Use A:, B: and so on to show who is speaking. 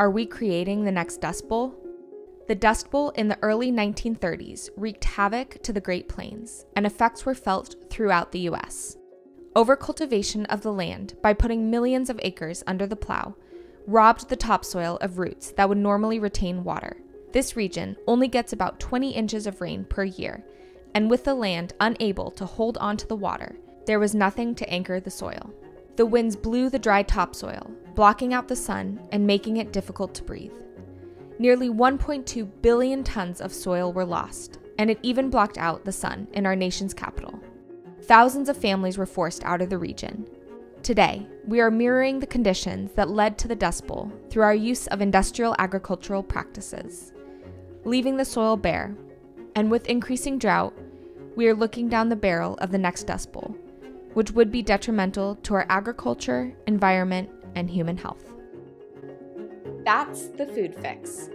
A: Are we creating the next Dust Bowl? The Dust Bowl in the early 1930s wreaked havoc to the Great Plains, and effects were felt throughout the U.S. Overcultivation of the land by putting millions of acres under the plow robbed the topsoil of roots that would normally retain water. This region only gets about 20 inches of rain per year, and with the land unable to hold onto the water, there was nothing to anchor the soil. The winds blew the dry topsoil, blocking out the sun and making it difficult to breathe. Nearly 1.2 billion tons of soil were lost, and it even blocked out the sun in our nation's capital. Thousands of families were forced out of the region. Today, we are mirroring the conditions that led to the Dust Bowl through our use of industrial agricultural practices, leaving the soil bare. And with increasing drought, we are looking down the barrel of the next Dust Bowl, which would be detrimental to our agriculture, environment, and human health. That's the food fix.